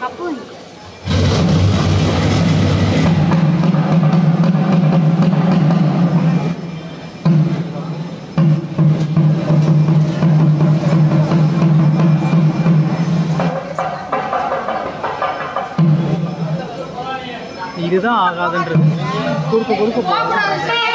கப்பு தான் ஆகாதுன்றது. கொடுக்க கொடுக்க போகிறோம்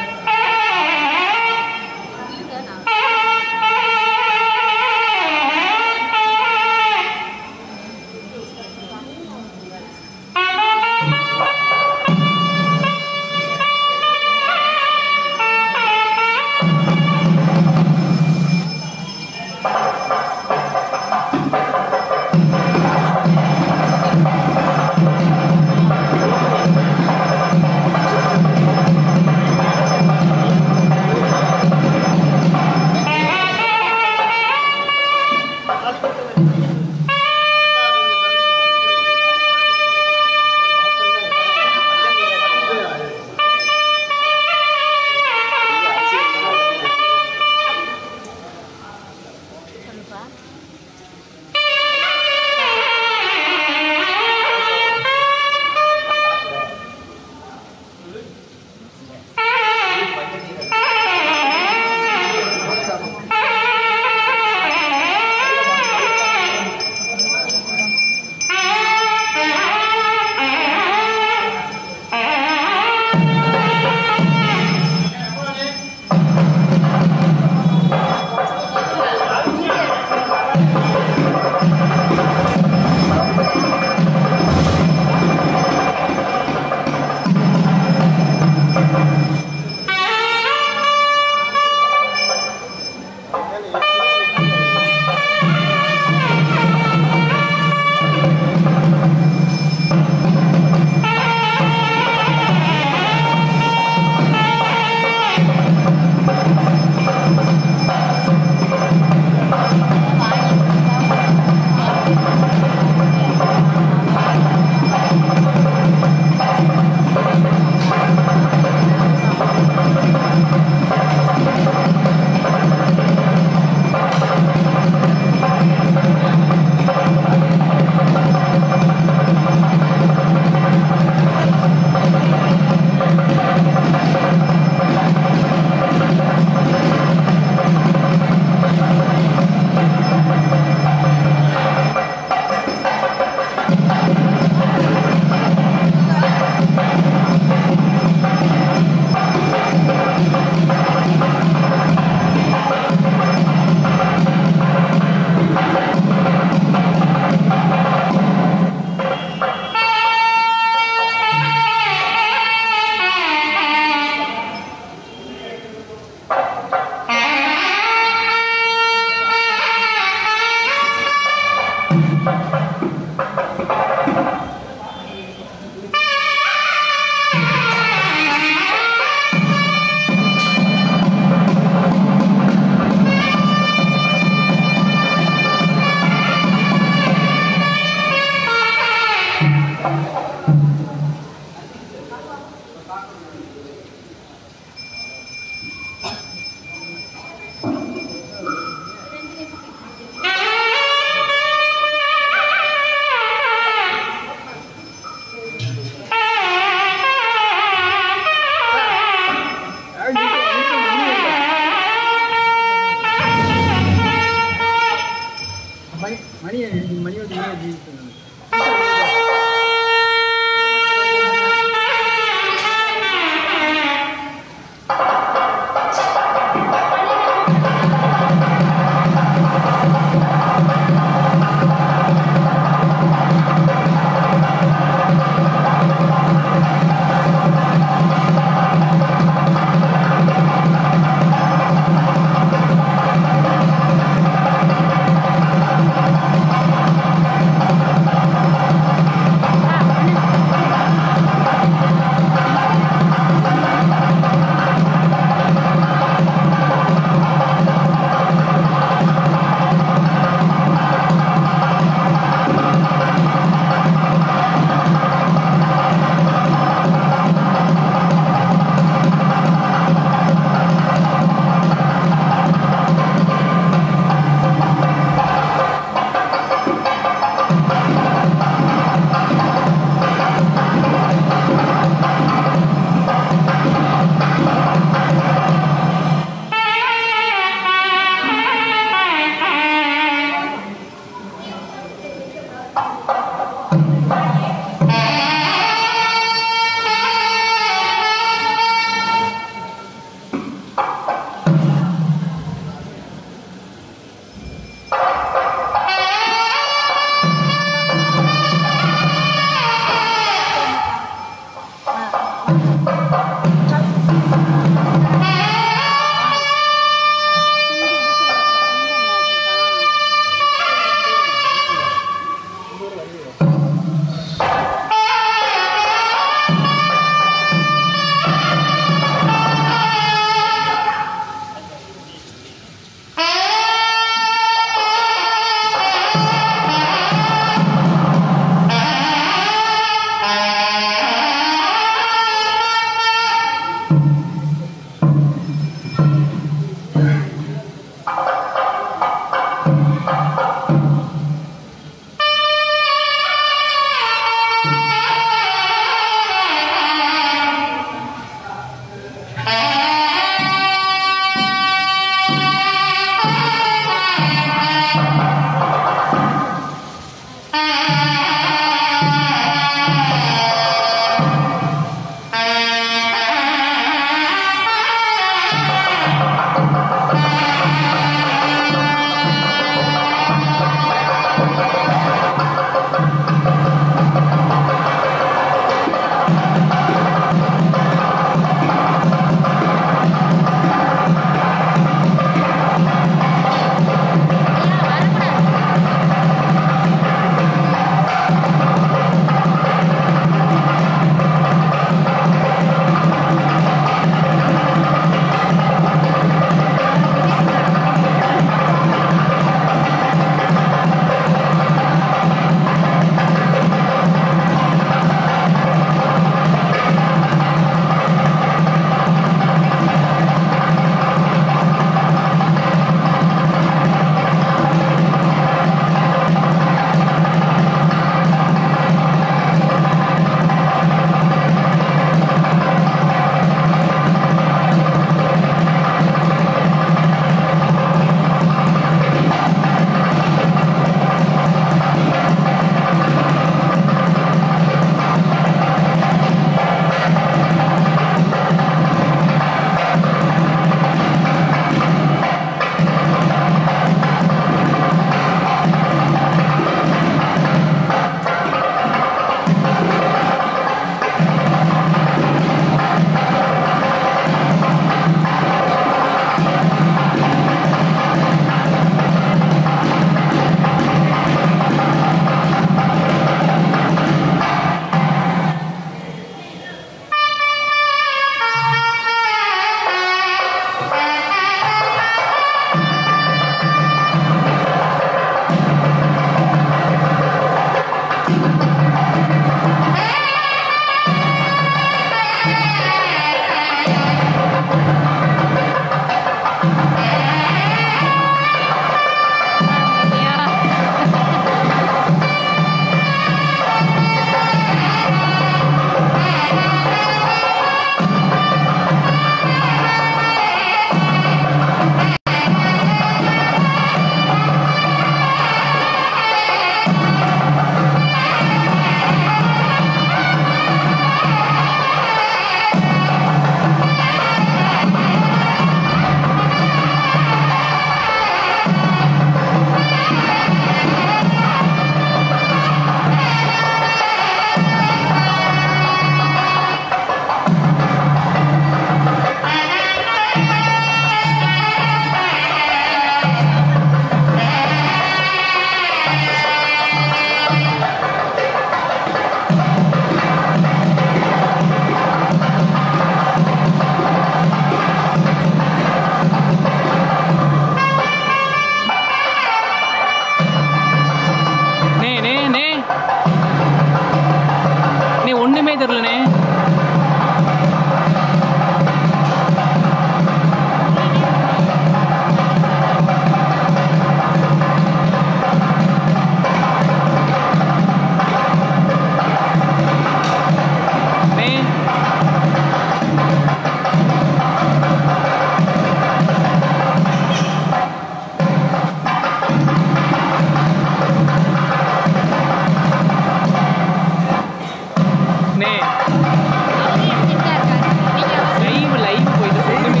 லைவ் லைவ் போயிட்டு ஒண்ணுமே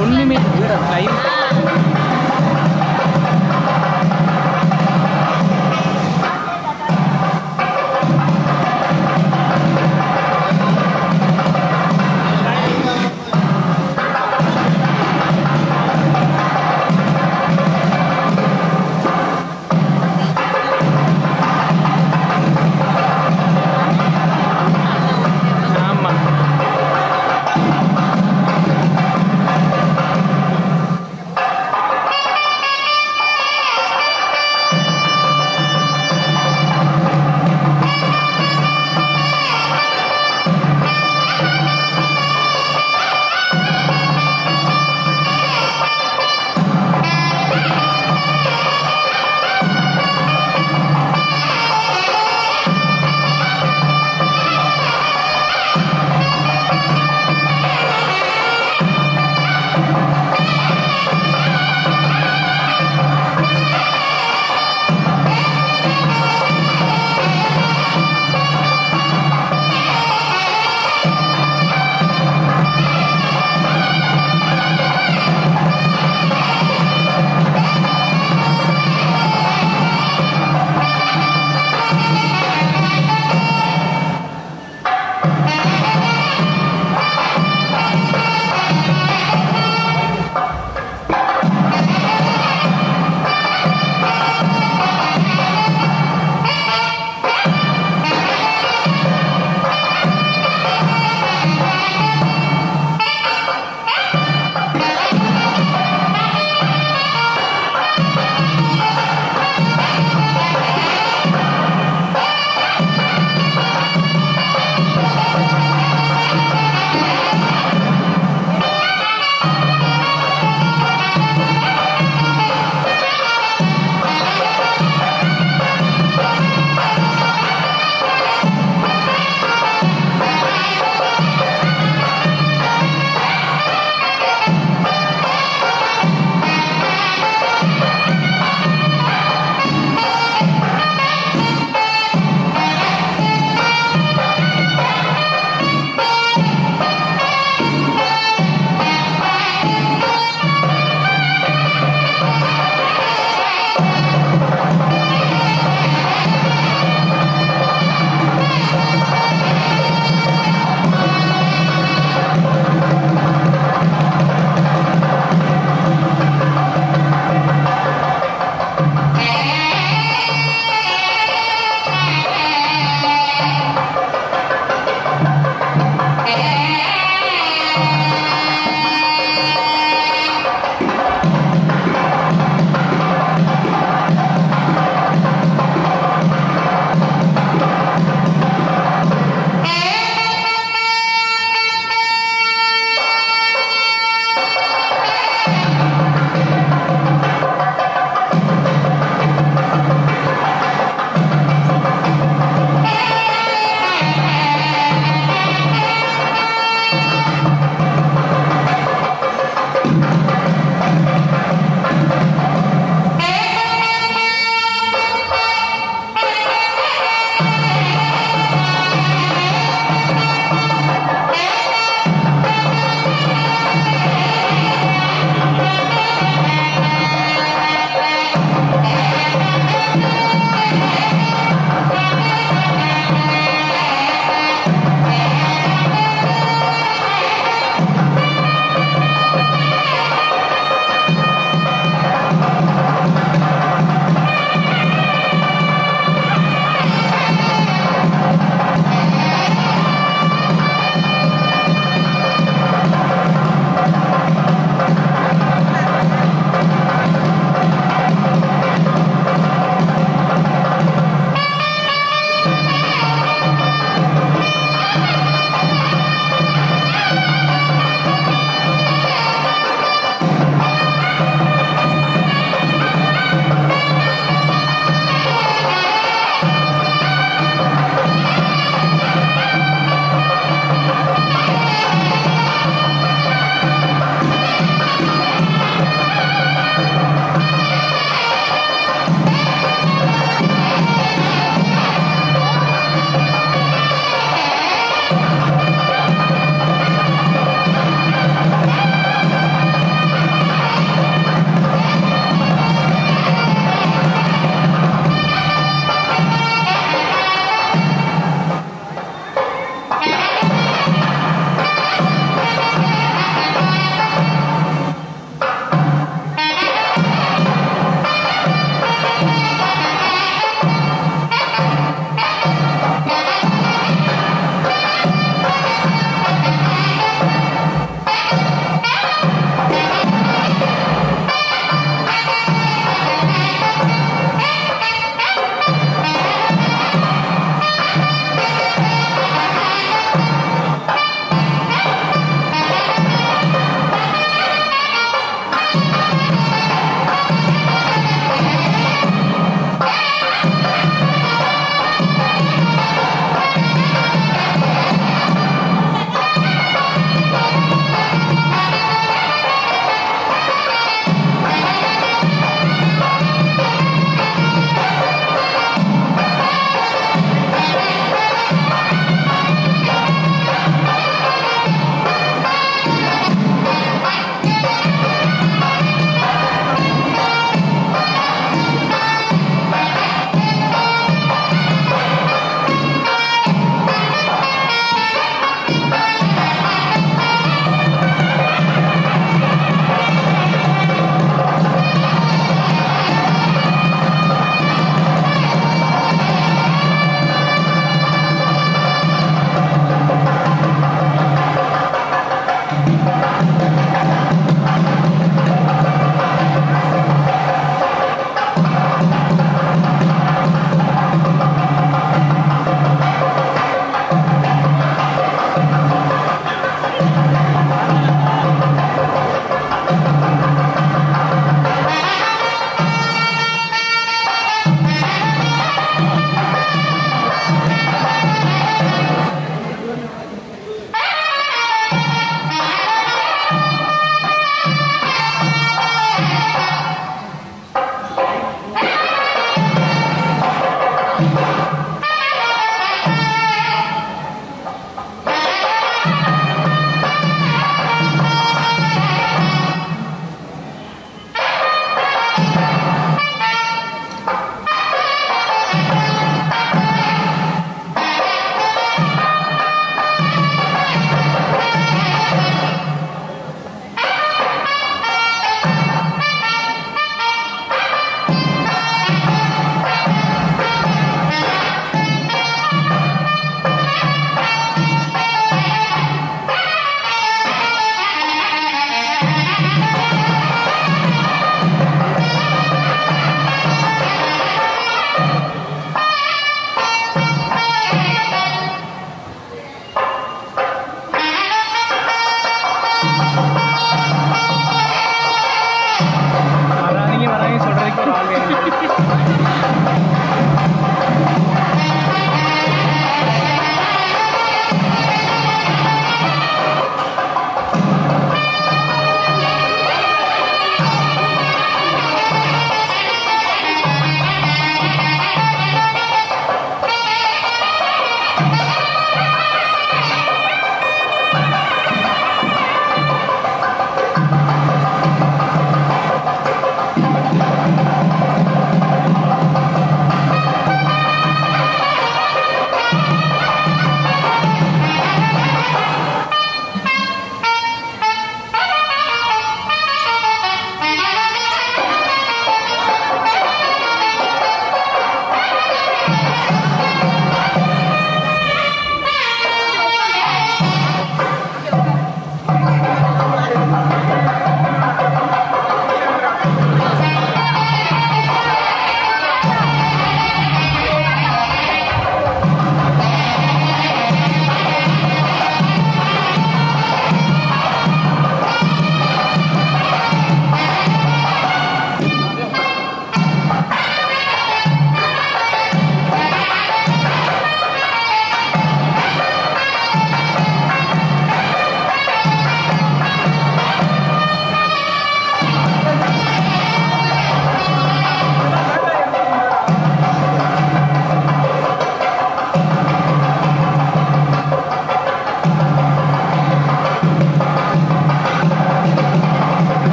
ஒண்ணுமே லைவ்